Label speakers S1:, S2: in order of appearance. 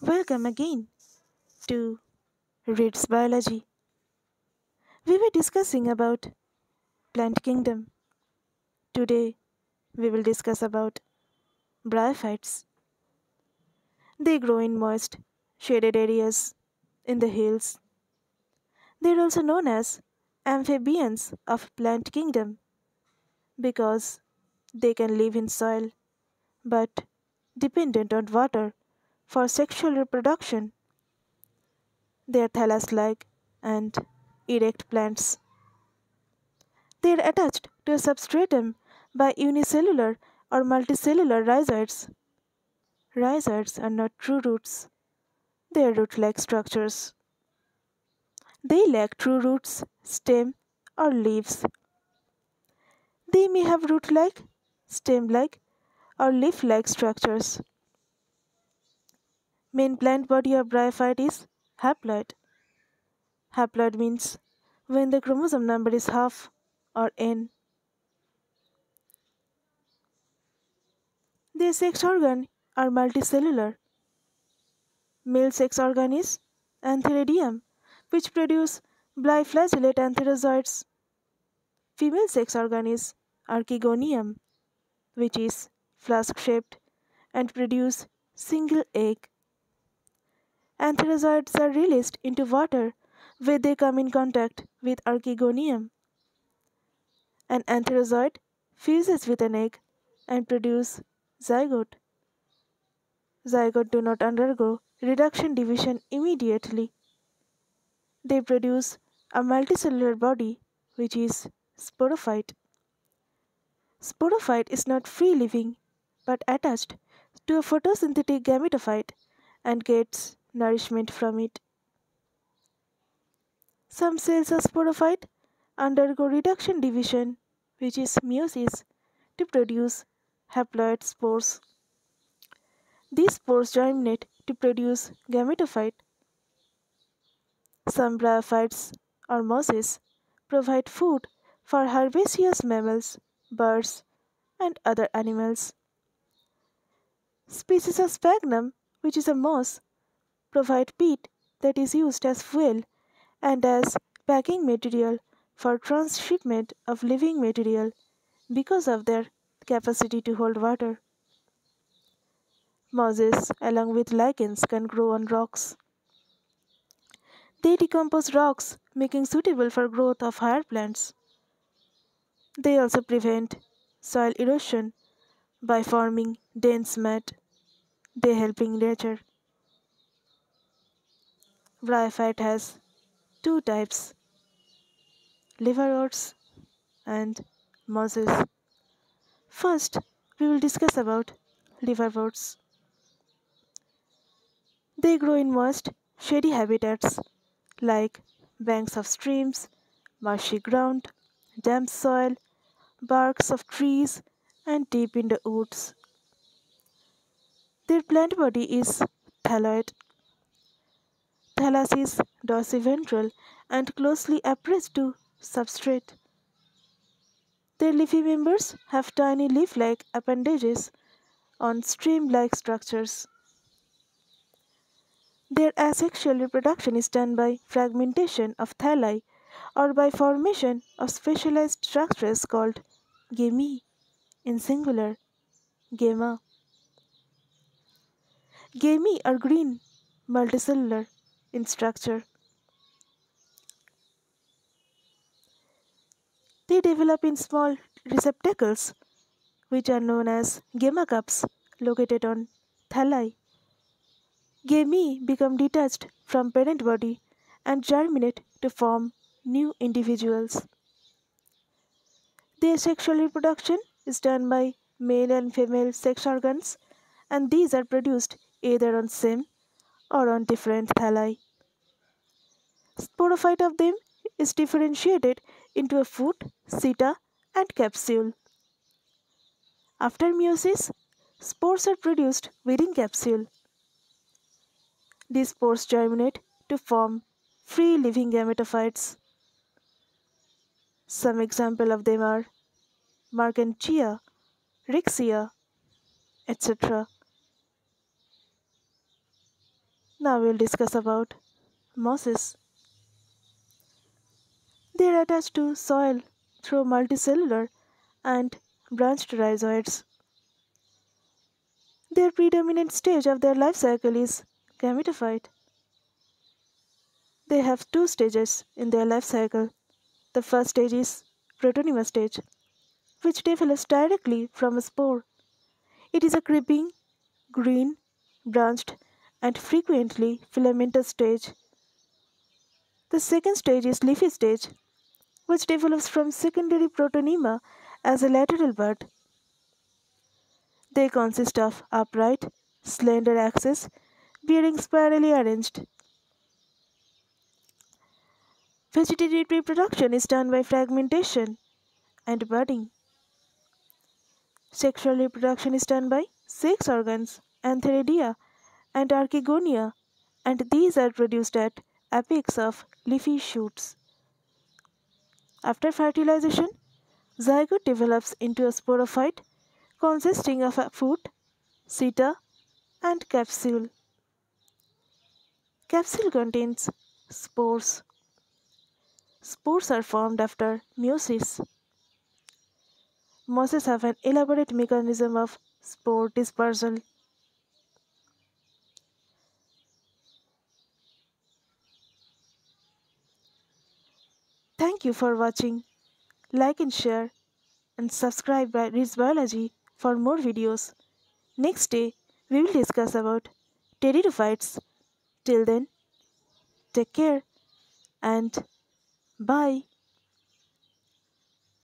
S1: Welcome again to Writz Biology. We were discussing about plant kingdom. Today we will discuss about bryophytes. They grow in moist, shaded areas in the hills. They are also known as amphibians of plant kingdom because they can live in soil but dependent on water for sexual reproduction. They are thallus-like and erect plants. They are attached to a substratum by unicellular or multicellular rhizoids. Rhizoids are not true roots. They are root-like structures. They lack true roots, stem, or leaves. They may have root-like, stem-like, or leaf-like structures. Main plant body of bryophyte is haploid. Haploid means when the chromosome number is half or n. Their sex organ are multicellular. Male sex organ is antheridium, which produce biflagellate antherozoids. Female sex organ is archegonium, which is flask-shaped and produce single egg. Antherozoids are released into water where they come in contact with archegonium. An antherozoid fuses with an egg and produce zygote. Zygote do not undergo reduction division immediately. They produce a multicellular body which is sporophyte. Sporophyte is not free living but attached to a photosynthetic gametophyte and gets nourishment from it. Some cells of sporophyte undergo reduction division, which is meiosis, to produce haploid spores. These spores germinate to produce gametophyte. Some bryophytes or mosses provide food for herbaceous mammals, birds, and other animals. Species of sphagnum, which is a moss, provide peat that is used as fuel and as packing material for transshipment of living material because of their capacity to hold water. Mosses, along with lichens, can grow on rocks. They decompose rocks, making suitable for growth of higher plants. They also prevent soil erosion by forming dense mat. They helping nature. Bryophyte has two types liverworts and mosses. First, we will discuss about liverworts. They grow in moist, shady habitats like banks of streams, marshy ground, damp soil, barks of trees, and deep in the woods. Their plant body is thalloid. Thallus is dorsiventral and closely appressed to substrate. Their leafy members have tiny leaf-like appendages on stem-like structures. Their asexual reproduction is done by fragmentation of thalli or by formation of specialized structures called gemmae in singular, gemma. Gemmae are green, multicellular in structure. They develop in small receptacles which are known as gemma cups located on thalli. Gemmae become detached from parent body and germinate to form new individuals. Their sexual reproduction is done by male and female sex organs and these are produced either on same or on different thalli. Sporophyte of them is differentiated into a foot, seta, and capsule. After meiosis, spores are produced within capsule. These spores germinate to form free living gametophytes. Some example of them are Marchantia, Riccia, etc. Now we'll discuss about mosses. They are attached to soil through multicellular and branched rhizoids. Their predominant stage of their life cycle is gametophyte. They have two stages in their life cycle. The first stage is protonema stage, which develops directly from a spore. It is a creeping, green, branched, and frequently filamentous stage. The second stage is leafy stage, which develops from secondary protonema as a lateral bud. They consist of upright, slender axis bearing spirally arranged. Vegetative reproduction is done by fragmentation and budding. Sexual reproduction is done by sex organs, antheridia, and archegonia, and these are produced at apex of leafy shoots. After fertilization, zygote develops into a sporophyte consisting of a foot, seta, and capsule. Capsule contains spores. Spores are formed after meiosis. Mosses have an elaborate mechanism of spore dispersal. Thank you for watching. Like and share and subscribe by Writz Biology for more videos. Next day, we will discuss about pteridophytes. Till then, take care and bye.